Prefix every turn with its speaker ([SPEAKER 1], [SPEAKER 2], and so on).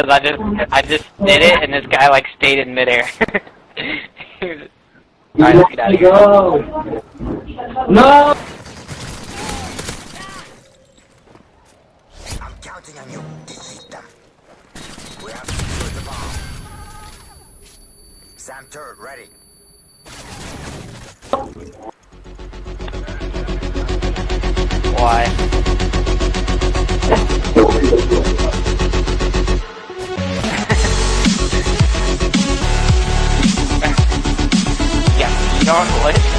[SPEAKER 1] because I just I just did it, and this guy like stayed in midair. Alright, let's get out of here.
[SPEAKER 2] Go. No.
[SPEAKER 3] I'm counting on you. Defeat them. We have secured the bomb. SAM turret ready.
[SPEAKER 1] Why? What?